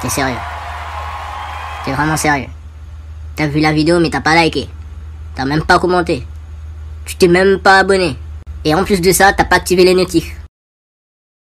T'es sérieux? T'es vraiment sérieux? T'as vu la vidéo mais t'as pas liké. T'as même pas commenté. Tu t'es même pas abonné. Et en plus de ça, t'as pas activé les notifs.